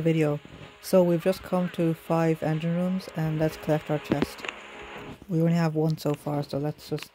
video. So we've just come to five engine rooms and let's collect our chest. We only have one so far, so let's just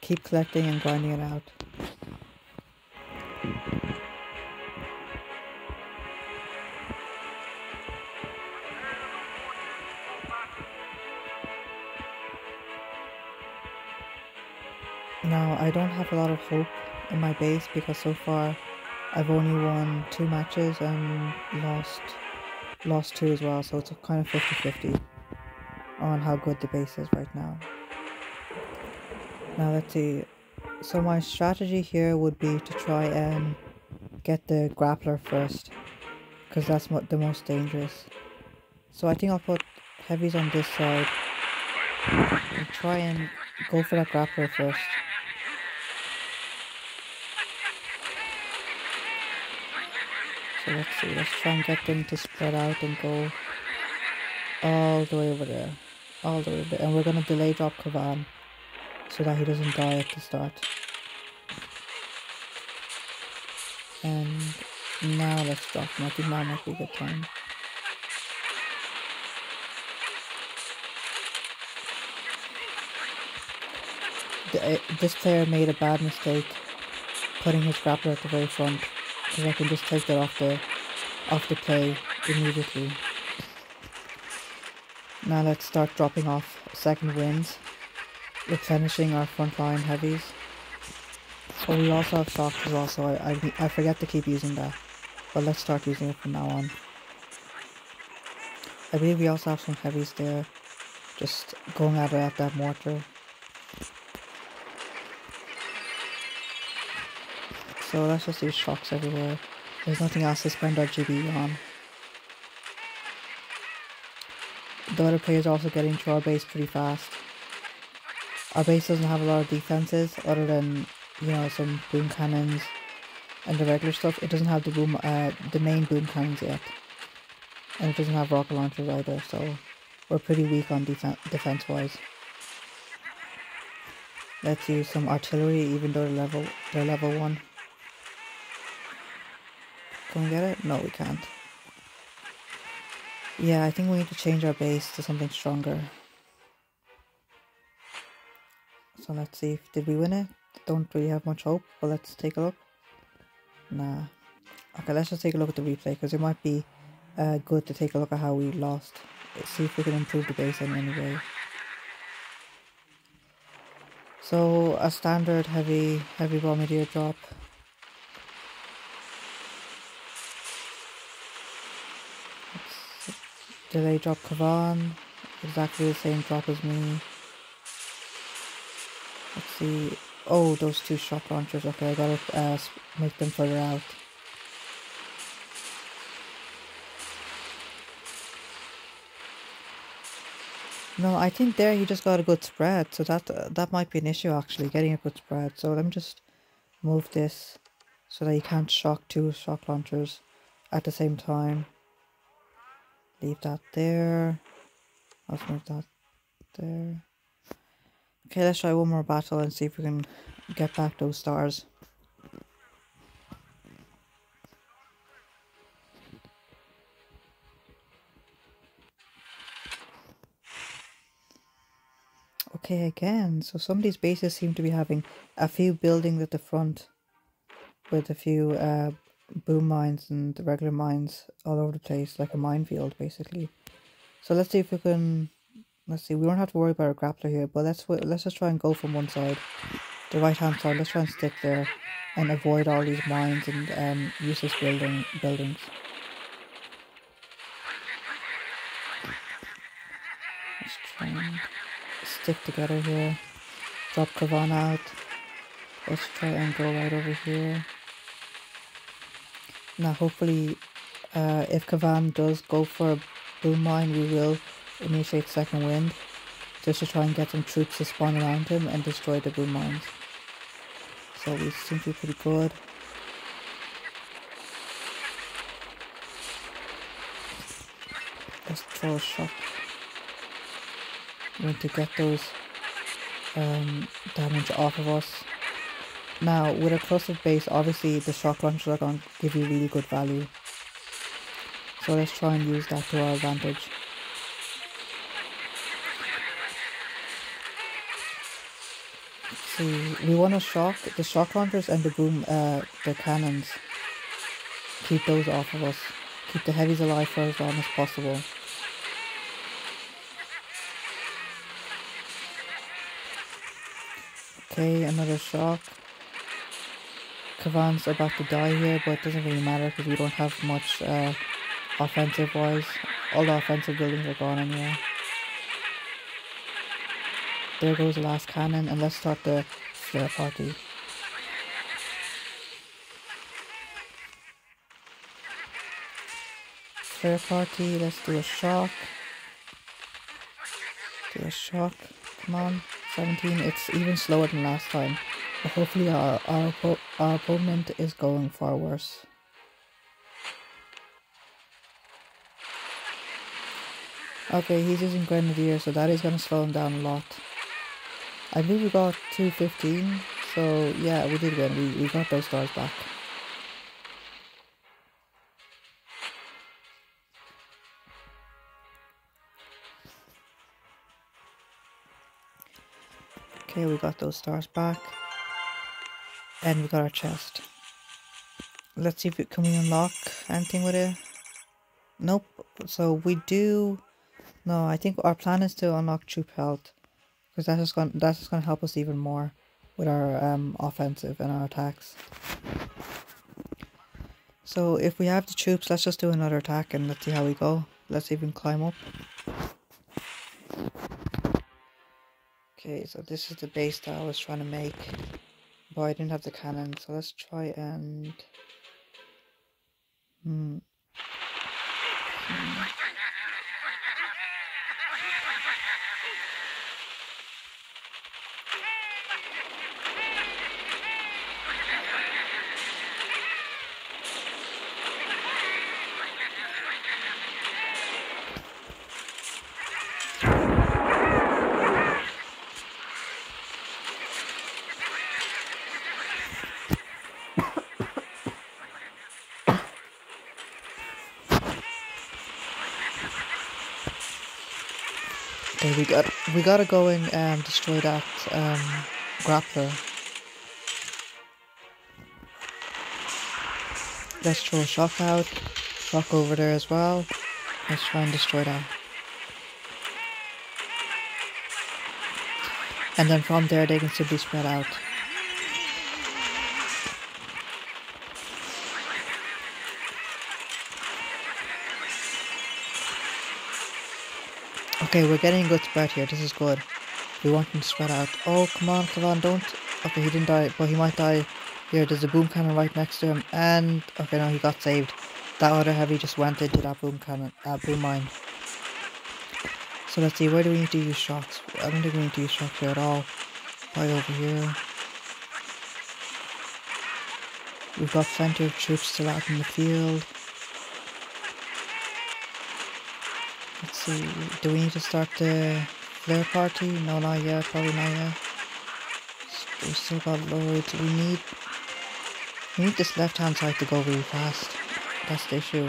keep collecting and grinding it out. Now I don't have a lot of hope in my base because so far I've only won two matches and lost lost two as well, so it's kind of 50-50 on how good the base is right now. Now let's see. So my strategy here would be to try and get the grappler first, because that's what the most dangerous. So I think I'll put heavies on this side and try and go for that grappler first. So let's see, let's try and get them to spread out and go all the way over there. All the way over there. And we're going to delay drop Kavan so that he doesn't die at the start. And now let's drop him. I think now might be time. The, uh, this player made a bad mistake putting his grappler at the very front because I can just take that off the off the play immediately. Now let's start dropping off second winds, replenishing our frontline heavies. Oh, we also have shocks as well, so I, I, I forget to keep using that. But let's start using it from now on. I believe we also have some heavies there, just going at it at that mortar. So let's just use shocks everywhere. There's nothing else to spend our GB on. The other players are also getting to our base pretty fast. Our base doesn't have a lot of defenses other than, you know, some boom cannons and the regular stuff. It doesn't have the boom, uh, the main boom cannons yet. And it doesn't have rocket launchers either, so we're pretty weak on defen defense wise. Let's use some artillery even though they're level, they're level 1. Can we get it? No, we can't. Yeah, I think we need to change our base to something stronger. So let's see, if, did we win it? Don't really have much hope, but let's take a look. Nah. Okay, let's just take a look at the replay, because it might be uh, good to take a look at how we lost. Let's see if we can improve the base in any way. So, a standard heavy, heavy bombardier drop. Delay drop Kavan. Exactly the same drop as me. Let's see. Oh, those two shock launchers. Okay, I gotta uh, make them further out. No, I think there he just got a good spread, so that uh, that might be an issue actually, getting a good spread. So let me just move this so that he can't shock two shock launchers at the same time. Leave that there. Let's move that there. Okay, let's try one more battle and see if we can get back those stars. Okay, again, so some of these bases seem to be having a few buildings at the front with a few uh, boom mines and the regular mines all over the place, like a minefield basically. So let's see if we can. Let's see. We don't have to worry about a grappler here, but let's let's just try and go from one side, the right hand side. Let's try and stick there, and avoid all these mines and um, useless building buildings. Let's try and stick together here. Drop Kavan out. Let's try and go right over here. Now, hopefully, uh, if Kavan does go for a boom mine, we will initiate second wind just to try and get some troops to spawn around him and destroy the boom mines. So we seem to be pretty good. Let's throw a shot. We need to get those um, damage off of us. Now, with a clustered base, obviously the shock launchers are going to give you really good value. So let's try and use that to our advantage. See, we want to shock the shock launchers and the boom, uh, the cannons. Keep those off of us. Keep the heavies alive for as long as possible. Okay, another shock. Kavan's about to die here, but it doesn't really matter because we don't have much uh, offensive wise. All the offensive buildings are gone anyway. There goes the last cannon, and let's start the flare party. Flare party, let's do a shock. Do a shock, come on, 17, it's even slower than last time. Hopefully our, our, our opponent is going far worse. Okay, he's using Grenadier, so that is going to slow him down a lot. I believe we got 215, so yeah, we did win. We, we got those stars back. Okay, we got those stars back. And we got our chest. Let's see if it can we unlock anything with it. Nope. So we do no, I think our plan is to unlock troop health. Because that's just gonna that's just gonna help us even more with our um offensive and our attacks. So if we have the troops, let's just do another attack and let's see how we go. Let's even climb up. Okay, so this is the base that I was trying to make. But I didn't have the cannon, so let's try and... Hmm. hmm. Okay, we got we gotta go and um, destroy that um, grappler. Let's throw a shock out, shock over there as well. Let's try and destroy that. And then from there they can simply spread out. Okay, we're getting a good spread here. This is good. We want him to spread out. Oh, come on, come on, don't. Okay, he didn't die, but he might die. Here, there's a boom cannon right next to him. And, okay, no, he got saved. That other heavy just went into that boom cannon, uh, boom mine. So let's see, where do we need to use shocks? I don't think we need to use shocks here at all. Right over here. We've got plenty of troops still out in the field. Let's see, do we need to start the flare party? No, not yet, probably not yet. We still got loads. We need we need this left hand side to go really fast. That's the issue.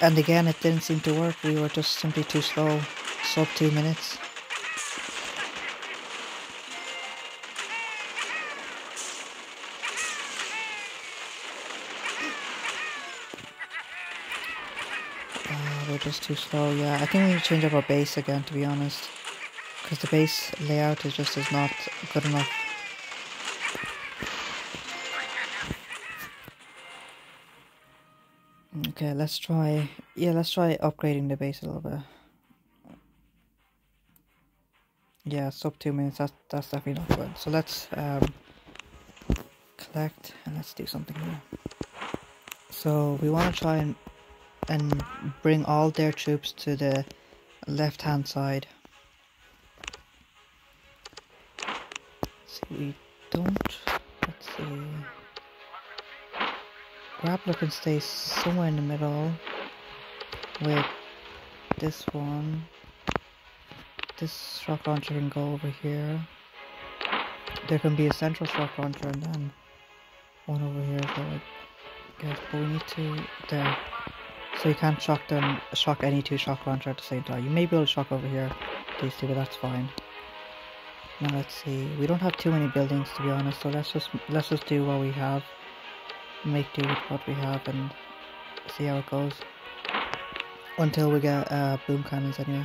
And again, it didn't seem to work. We were just simply too slow. Sub two minutes. Just too slow, yeah. I think we need to change up our base again, to be honest. Because the base layout is just is not good enough. Okay, let's try... Yeah, let's try upgrading the base a little bit. Yeah, sub two minutes, that's, that's definitely not good. So let's um, collect and let's do something here. So we want to try and and bring all their troops to the left hand side. See, we don't. Let's see. Grappler can stay somewhere in the middle with this one. This shock launcher can go over here. There can be a central shock launcher and then one over here. So Yes, but we need to there. So you can't shock them, shock any two shock launcher at the same time. You may to shock over here, these two, but that's fine. Now let's see. We don't have too many buildings to be honest, so let's just let's just do what we have. Make do with what we have and see how it goes. Until we get uh, boom cannons anyway.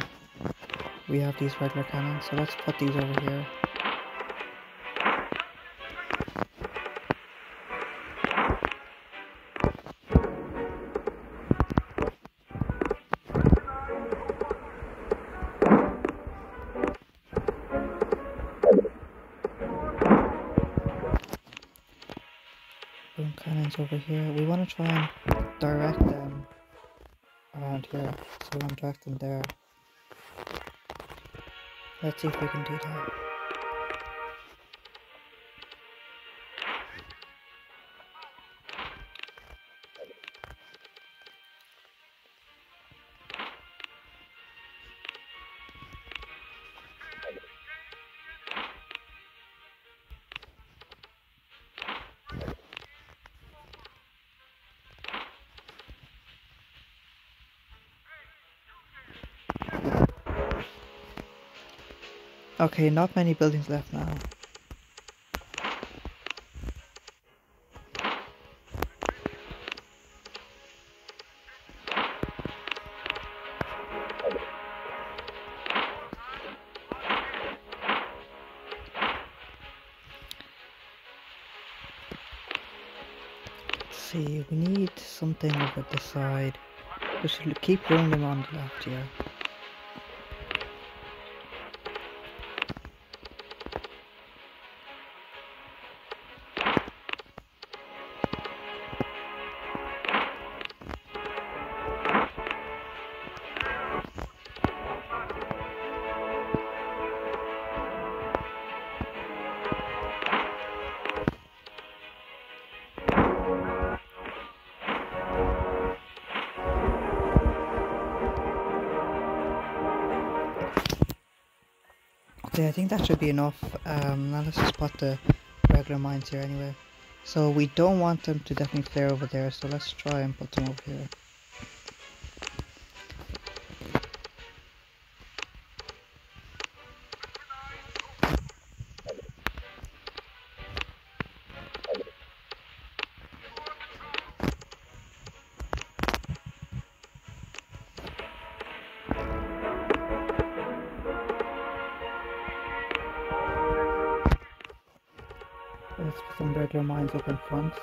We have these regular cannons, so let's put these over here. Here. We want to try and direct them around here. So we want to direct them there. Let's see if we can do that. Okay, not many buildings left now. Let's see, we need something over the side. We should keep doing them on the left here. Okay, I think that should be enough. Um, now let's just put the regular mines here anyway. So we don't want them to definitely clear over there, so let's try and put them over here.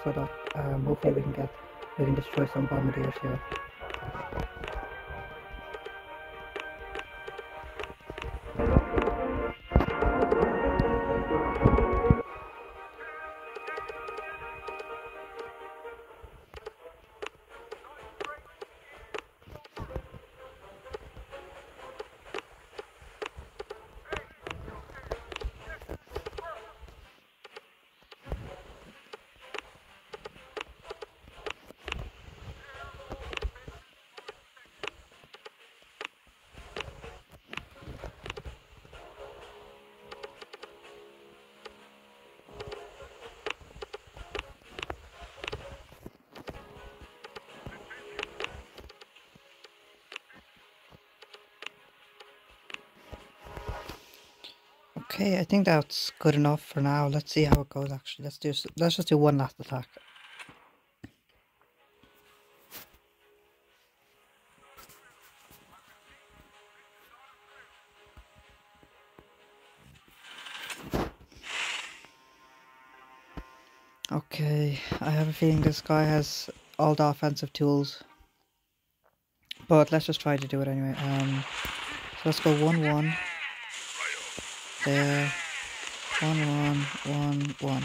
So that um, hopefully we can get we can destroy some bombardiers here. Okay, I think that's good enough for now. Let's see how it goes. Actually, let's do let's just do one last attack. Okay, I have a feeling this guy has all the offensive tools, but let's just try to do it anyway. Um, so let's go one one. There, one one one one.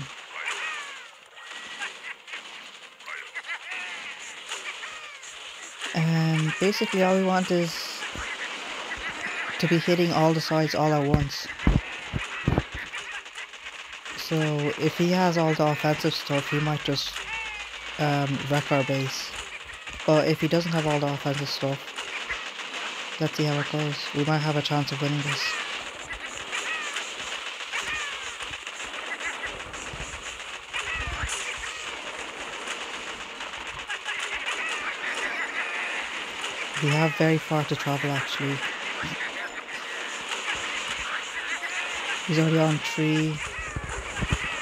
And basically all we want is to be hitting all the sides all at once. So if he has all the offensive stuff, he might just um, wreck our base. But if he doesn't have all the offensive stuff, let's see how it goes. We might have a chance of winning this. We have very far to travel actually. He's already on three.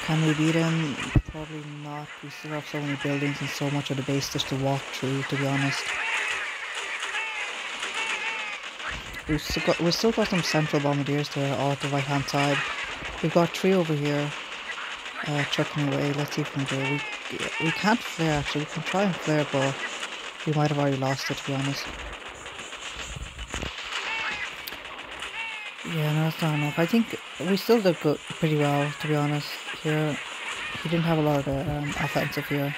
Can we beat him? Probably not. We still have so many buildings and so much of the base just to walk through, to be honest. We've still got, we've still got some central bombardiers there all at the right hand side. We've got three over here uh, chucking away. Let's see if we can do it. We, we can't flare actually. We can try and flare, but we might have already lost it to be honest. Yeah, no, that's not enough. I think we still did good, pretty well, to be honest. Here, he didn't have a lot of um, offensive here.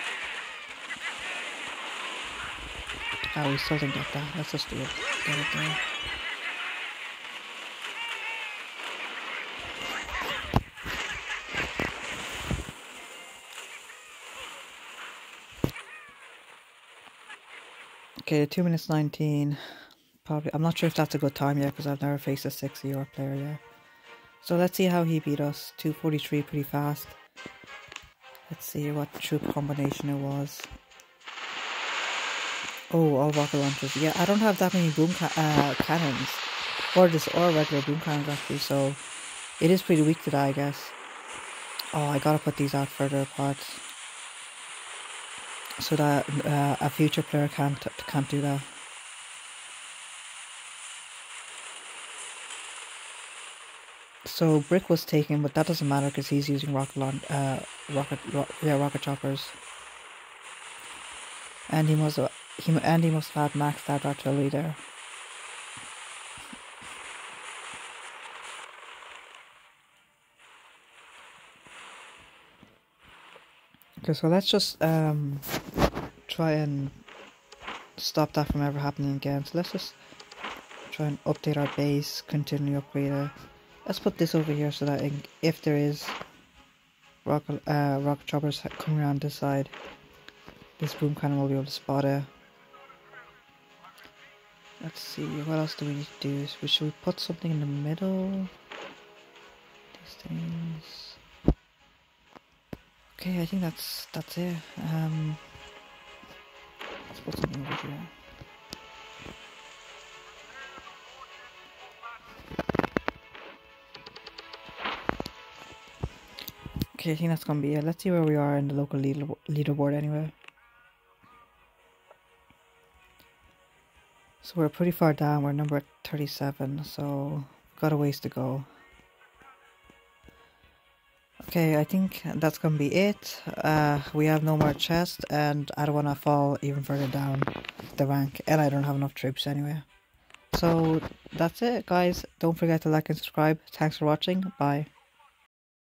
Oh, we still didn't get that. Let's just do it. Get it there. Okay, 2 minutes 19. Probably, I'm not sure if that's a good time yet because I've never faced a 6 ER player yet. So let's see how he beat us. 243 pretty fast. Let's see what troop combination it was. Oh, all rocket launchers. Yeah, I don't have that many boom ca uh, cannons. Or just or regular boom cannons actually, so it is pretty weak today, I guess. Oh, I gotta put these out further apart so that uh, a future player can't can't do that. So brick was taken, but that doesn't matter because he's using rocket launch, uh, rocket, ro yeah, rocket choppers, and he must he and he must have maxed out artillery there. Okay, so let's just um, try and stop that from ever happening again. So let's just try and update our base, continue upgrade it. Let's put this over here so that if there is rock uh, rocket choppers coming around this side, this boom cannon will be able to spot it. Let's see, what else do we need to do? Should we put something in the middle? These things. Okay, I think that's that's it. Um, let's put something over here. Okay, I think that's gonna be it. Let's see where we are in the local leader leaderboard anyway. So we're pretty far down. We're number 37, so got a ways to go. Okay, I think that's gonna be it. Uh, we have no more chest, and I don't want to fall even further down the rank, and I don't have enough troops anyway. So that's it, guys. Don't forget to like and subscribe. Thanks for watching. Bye.